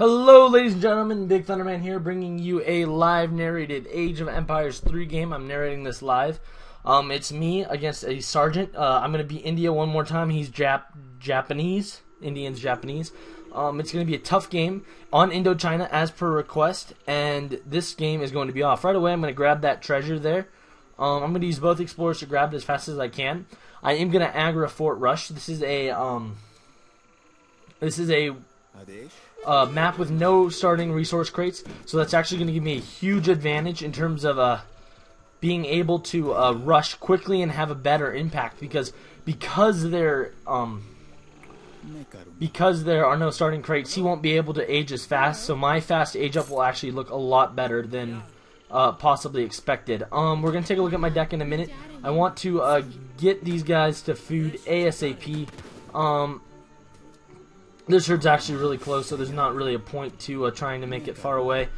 Hello, ladies and gentlemen. Big Thunderman here, bringing you a live narrated Age of Empires 3 game. I'm narrating this live. Um, it's me against a sergeant. Uh, I'm gonna be India one more time. He's Jap Japanese. Indian's Japanese. Um, it's gonna be a tough game on Indochina as per request, and this game is going to be off right away. I'm gonna grab that treasure there. Um, I'm gonna use both explorers to grab it as fast as I can. I am gonna Agra Fort Rush. This is a um, this is a uh, map with no starting resource crates, so that's actually going to give me a huge advantage in terms of uh, being able to uh, rush quickly and have a better impact because because there um, because there are no starting crates, he won't be able to age as fast. So my fast age up will actually look a lot better than uh, possibly expected. Um, we're gonna take a look at my deck in a minute. I want to uh, get these guys to food ASAP. Um, this herd's actually really close, so there's not really a point to uh, trying to make it far away.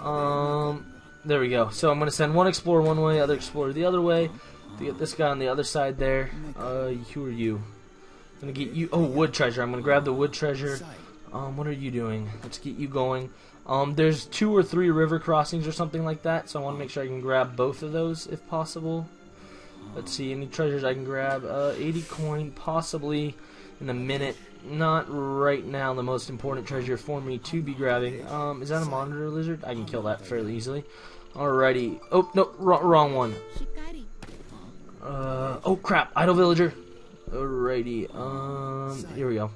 Um, there we go. So I'm going to send one explorer one way, other explorer the other way, to get this guy on the other side there. Uh, who are you? I'm going to get you... Oh, wood treasure. I'm going to grab the wood treasure. Um, what are you doing? Let's get you going. Um, there's two or three river crossings or something like that, so I want to make sure I can grab both of those if possible. Let's see, any treasures I can grab? Uh, 80 coin, possibly in a minute not right now the most important treasure for me to be grabbing. Um, is that a monitor lizard? I can kill that fairly easily. Alrighty. Oh, no, wrong, wrong one. Uh, oh crap, idle villager. Alrighty, um, here we go.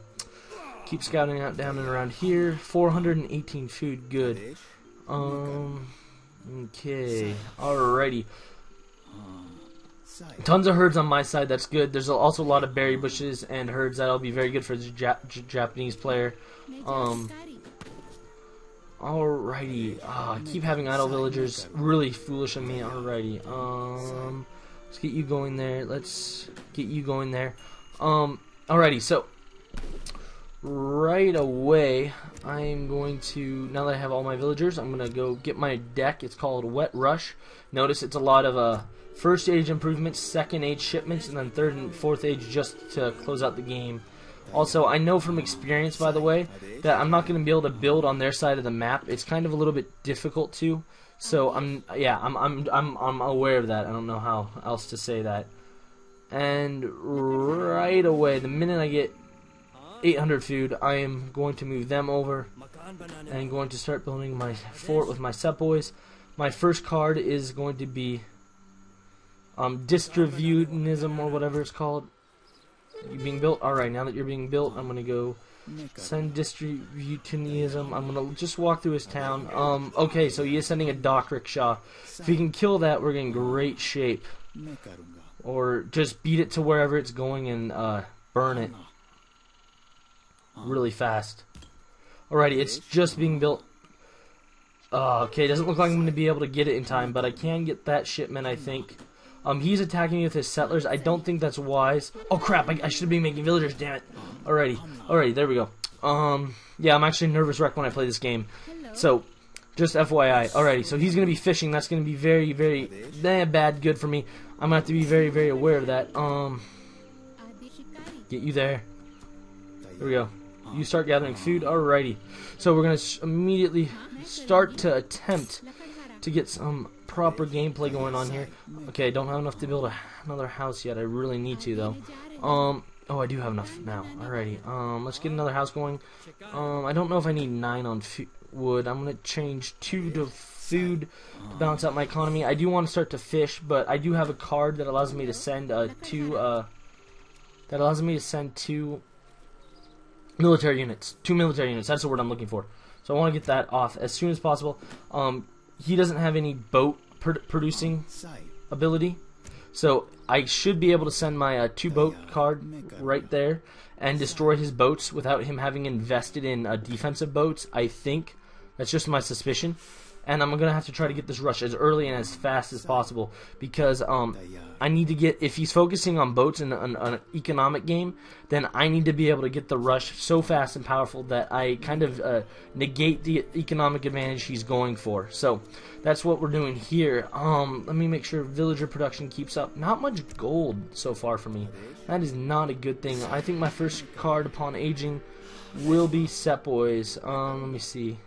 Keep scouting out down and around here. 418 food, good. Um, okay, alrighty. Tons of herds on my side, that's good. There's also a lot of berry bushes and herds that'll be very good for the Jap Japanese player. Um, alrighty. Uh, keep having idle villagers. Really foolish of me. Alrighty. Um, let's get you going there. Let's get you going there. Um, alrighty, so right away I'm going to now that I have all my villagers I'm gonna go get my deck it's called Wet Rush notice it's a lot of uh First age improvements, second age shipments, and then third and fourth age just to close out the game. Also, I know from experience, by the way, that I'm not going to be able to build on their side of the map. It's kind of a little bit difficult to. So I'm, yeah, I'm, I'm, I'm, I'm aware of that. I don't know how else to say that. And right away, the minute I get 800 food, I am going to move them over and going to start building my fort with my Sepoys. My first card is going to be um, distributionism or whatever it's called. You being built. All right, now that you're being built, I'm gonna go send distributionism. I'm gonna just walk through his town. Um, okay, so he is sending a dock rickshaw. If we can kill that, we're in great shape. Or just beat it to wherever it's going and uh, burn it really fast. Alrighty, it's just being built. Uh, okay, doesn't look like I'm going to be able to get it in time, but I can get that shipment, I think. Um, he's attacking me with his settlers. I don't think that's wise. Oh crap! I, I should be making villagers. Damn it! Alrighty, alrighty, there we go. Um, yeah, I'm actually nervous wreck when I play this game. So, just FYI. Alrighty, so he's gonna be fishing. That's gonna be very, very eh, bad. Good for me. I'm gonna have to be very, very aware of that. Um, get you there. There we go. You start gathering food. Alrighty. So we're gonna immediately start to attempt to get some proper gameplay going on here. Okay, I don't have enough to build a, another house yet. I really need to, though. Um, oh, I do have enough now. Alrighty, um, let's get another house going. Um, I don't know if I need 9 on wood. I'm going to change 2 to food to balance out my economy. I do want to start to fish, but I do have a card that allows me to send uh, two, uh, that allows me to send two military units. Two military units. That's the word I'm looking for. So I want to get that off as soon as possible. Um, he doesn't have any boat producing ability. So I should be able to send my uh, two boat card right there and destroy his boats without him having invested in uh, defensive boats. I think that's just my suspicion. And I'm gonna have to try to get this rush as early and as fast as possible because um, I need to get if he's focusing on boats in an, an, economic game, then I need to be able to get the rush so fast and powerful that I kind of uh, negate the economic advantage he's going for. So that's what we're doing here. Um, let me make sure villager production keeps up. Not much gold so far for me. That is not a good thing. I think my first card upon aging will be Sepoys. Um, let me see.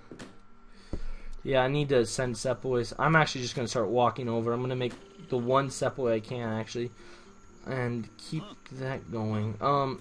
Yeah, I need to send Sepoys. I'm actually just going to start walking over. I'm going to make the one Sepoy I can, actually. And keep that going. Um,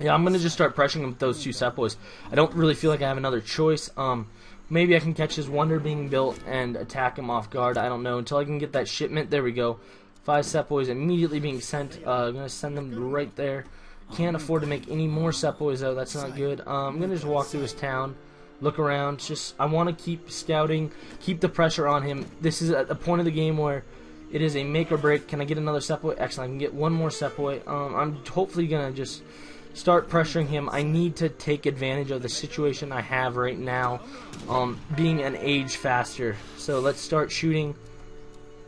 yeah, I'm going to just start with those two Sepoys. I don't really feel like I have another choice. Um, maybe I can catch his Wonder being built and attack him off guard. I don't know. Until I can get that shipment. There we go. Five Sepoys immediately being sent. Uh, I'm going to send them right there. Can't afford to make any more Sepoys, though. That's not good. Um, I'm going to just walk through his town look around. Just I want to keep scouting, keep the pressure on him. This is the point of the game where it is a make or break. Can I get another Sepoy? Excellent. I can get one more Sepoy. Um, I'm hopefully gonna just start pressuring him. I need to take advantage of the situation I have right now, um, being an age faster. So let's start shooting.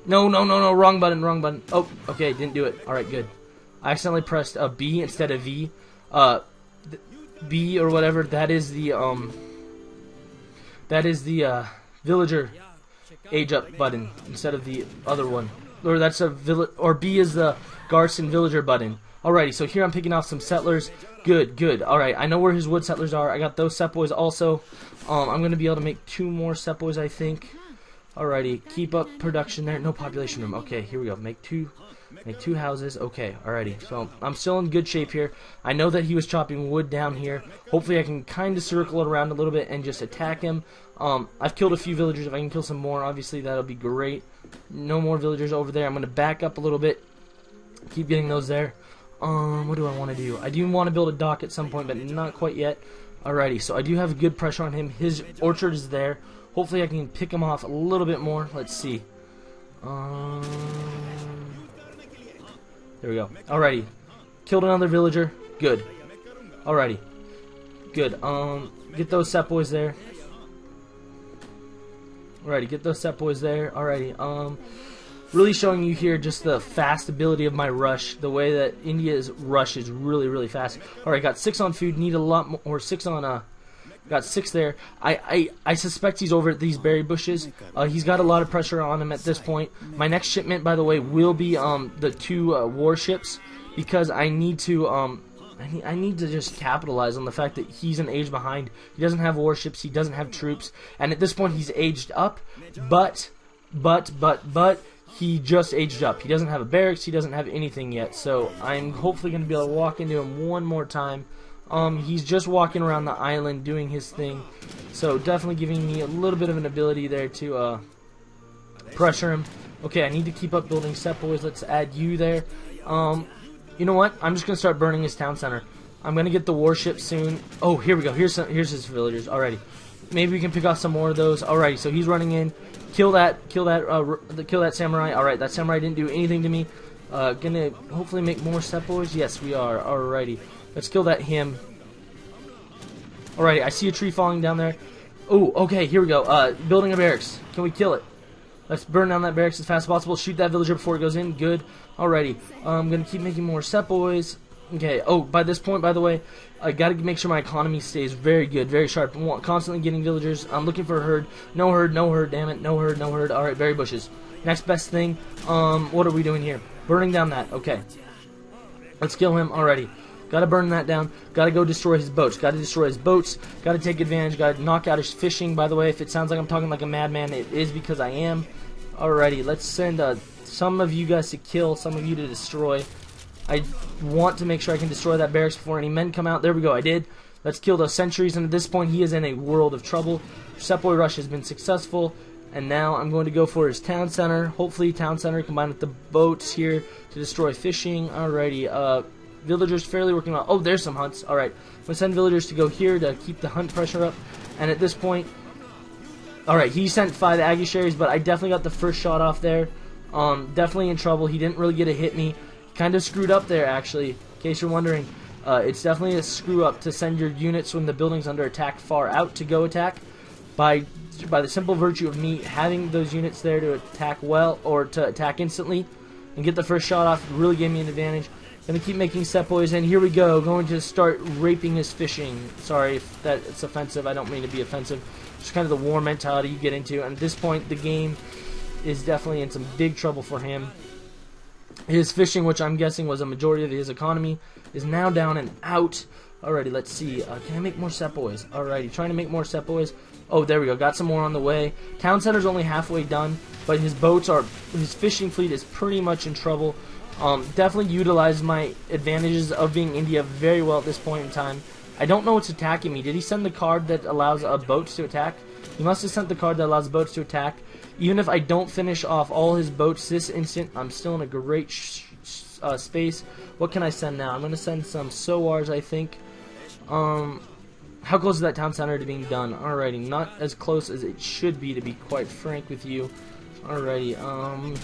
No, no, no, no, wrong button, wrong button. Oh, okay, didn't do it. All right, good. I accidentally pressed a B instead of V. Uh, B or whatever. That is the um that is the uh, villager age up button instead of the other one. Or that's a vill or B is the Garson villager button. Alrighty, so here I'm picking off some settlers. Good, good. Alright, I know where his wood settlers are. I got those Sepoys also. Um, I'm going to be able to make two more Sepoys, I think. Alrighty, keep up production there. No population room. Okay, here we go. Make two Make two houses. Okay, alrighty. So I'm still in good shape here. I know that he was chopping wood down here. Hopefully I can kind of circle it around a little bit and just attack him. Um, I've killed a few villagers. If I can kill some more, obviously that'll be great. No more villagers over there. I'm going to back up a little bit. Keep getting those there. Um, what do I want to do? I do want to build a dock at some point, but not quite yet. Alrighty, so I do have good pressure on him. His orchard is there. Hopefully I can pick him off a little bit more. Let's see. Um, there we go. Alrighty. Killed another villager. Good. Alrighty. Good. Um, get those Sepoys there. Alrighty, get those Sepoys there. Alrighty. Um, really showing you here just the fast ability of my rush. The way that India's rush is really, really fast. Alright, got six on food. Need a lot more. Or six on uh. Got six there. I, I, I suspect he's over at these berry bushes. Uh, he's got a lot of pressure on him at this point. My next shipment, by the way, will be um, the two uh, warships because I need to um, I need, I need to just capitalize on the fact that he's an age behind. He doesn't have warships. He doesn't have troops. And at this point, he's aged up. But, but, but, but, he just aged up. He doesn't have a barracks. He doesn't have anything yet. So I'm hopefully going to be able to walk into him one more time um, he's just walking around the island doing his thing. So definitely giving me a little bit of an ability there to uh, pressure him. Okay, I need to keep up building Sepoys. Let's add you there. Um, you know what? I'm just going to start burning his town center. I'm going to get the warship soon. Oh, here we go. Here's some, here's his villagers already. Maybe we can pick off some more of those. Alrighty, so he's running in. Kill that, kill that, uh, kill that samurai. Alright, that samurai didn't do anything to me. Uh, gonna hopefully make more Sepoys. Yes, we are. Alrighty. Let's kill that him. Alrighty, I see a tree falling down there. Oh, okay, here we go. Uh, building a barracks. Can we kill it? Let's burn down that barracks as fast as possible. Shoot that villager before it goes in. Good. Alrighty. Uh, I'm going to keep making more Sepoys. Okay. Oh, by this point, by the way, I got to make sure my economy stays very good, very sharp. I'm constantly getting villagers. I'm looking for a herd. No herd, no herd, damn it. No herd, no herd. Alright, berry bushes. Next best thing. Um, what are we doing here? Burning down that. Okay. Let's kill him already. Gotta burn that down. Gotta go destroy his boats. Gotta destroy his boats. Gotta take advantage. Gotta knock out his fishing. By the way, if it sounds like I'm talking like a madman, it is because I am. Alrighty, let's send uh, some of you guys to kill, some of you to destroy. I want to make sure I can destroy that barracks before any men come out. There we go, I did. Let's kill those sentries, and at this point he is in a world of trouble. Sepoy Rush has been successful, and now I'm going to go for his town center. Hopefully town center combined with the boats here to destroy fishing. Alrighty, uh, villagers fairly working on. Oh, there's some hunts. All right, I'm gonna send villagers to go here to keep the hunt pressure up. And at this point, all right, he sent five Aguisheries, but I definitely got the first shot off there. Um, definitely in trouble. He didn't really get to hit me. Kind of screwed up there, actually. In case you're wondering, uh, it's definitely a screw up to send your units when the building's under attack far out to go attack. by by the simple virtue of me having those units there to attack well or to attack instantly and get the first shot off really gave me an advantage. Gonna keep making Sepoys, and here we go. Going to start raping his fishing. Sorry if that's offensive. I don't mean to be offensive. Just kind of the war mentality you get into. And at this point, the game is definitely in some big trouble for him. His fishing, which I'm guessing was a majority of his economy, is now down and out. Alrighty, let's see. Uh, can I make more Sepoys? Alrighty, trying to make more Sepoys. Oh, there we go. Got some more on the way. Town center's only halfway done, but his boats are, his fishing fleet is pretty much in trouble. Um, definitely utilized my advantages of being India very well at this point in time. I don't know what's attacking me. Did he send the card that allows uh, boats to attack? He must have sent the card that allows boats to attack. Even if I don't finish off all his boats this instant, I'm still in a great uh, space. What can I send now? I'm going to send some Sowars, I think. Um, how close is that town center to being done? Alrighty, not as close as it should be, to be quite frank with you. Alrighty, um...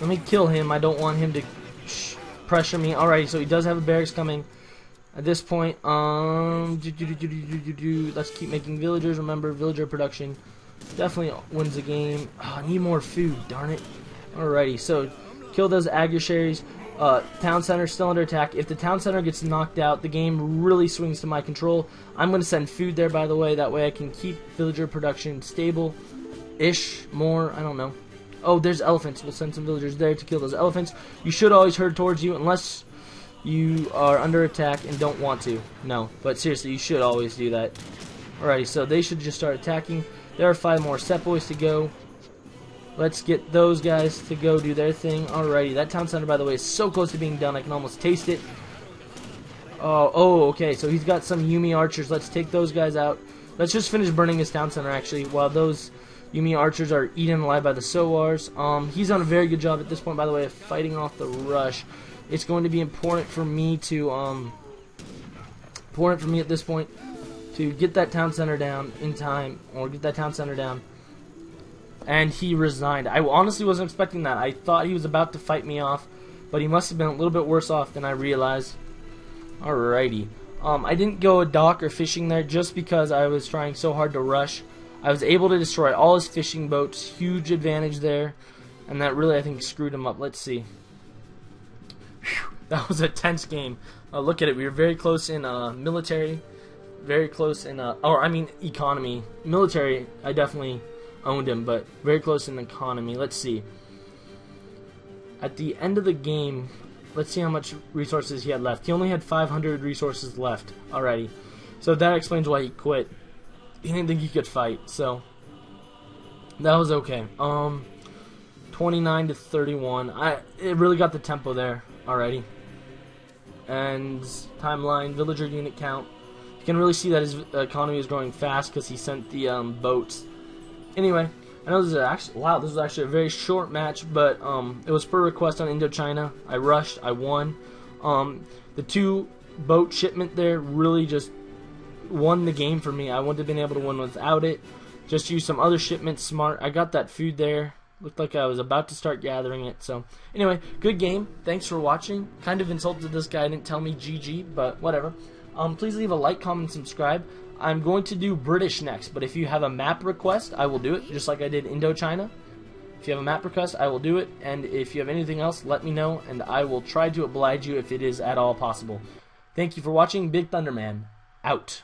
Let me kill him. I don't want him to pressure me. Alright, so he does have a barracks coming. At this point, um, do, do, do, let's keep making villagers. Remember, villager production definitely wins the game. Oh, I need more food, darn it. Alrighty, so kill those aguisharies. Uh, town center still under attack. If the town center gets knocked out, the game really swings to my control. I'm going to send food there, by the way. That way I can keep villager production stable-ish, more, I don't know. Oh, there's elephants. We'll send some villagers there to kill those elephants. You should always herd towards you unless you are under attack and don't want to. No, but seriously, you should always do that. Alrighty, so they should just start attacking. There are five more Sepoys to go. Let's get those guys to go do their thing. Alrighty, that town center, by the way, is so close to being done. I can almost taste it. Oh, oh, okay, so he's got some Yumi archers. Let's take those guys out. Let's just finish burning his town center, actually, while those Yumi archers are eaten alive by the Sowars. Um, he's done a very good job at this point, by the way, of fighting off the rush. It's going to be important for me to, um, important for me at this point to get that town center down in time, or get that town center down. And he resigned. I honestly wasn't expecting that. I thought he was about to fight me off, but he must have been a little bit worse off than I realized. Alrighty. Um, I didn't go a dock or fishing there just because I was trying so hard to rush. I was able to destroy all his fishing boats. Huge advantage there. And that really, I think, screwed him up. Let's see. Whew, that was a tense game. Uh, look at it. We were very close in uh, military. Very close in, uh, or I mean, economy. Military, I definitely owned him, but very close in economy. Let's see. At the end of the game, let's see how much resources he had left. He only had 500 resources left already. So that explains why he quit he didn't think he could fight, so that was okay. Um, 29 to 31. I it really got the tempo there already. And timeline, villager unit count. You can really see that his economy is growing fast because he sent the um, boats. Anyway, I know this is actually wow. This was actually a very short match, but um, it was per request on Indochina. I rushed. I won. Um, the two boat shipment there really just won the game for me. I wouldn't have been able to win without it. Just use some other shipments smart. I got that food there. Looked like I was about to start gathering it. So, anyway, good game. Thanks for watching. Kind of insulted this guy. Didn't tell me GG, but whatever. Um, please leave a like, comment, subscribe. I'm going to do British next, but if you have a map request, I will do it, just like I did Indochina. If you have a map request, I will do it, and if you have anything else, let me know, and I will try to oblige you if it is at all possible. Thank you for watching. Big Thunderman, out.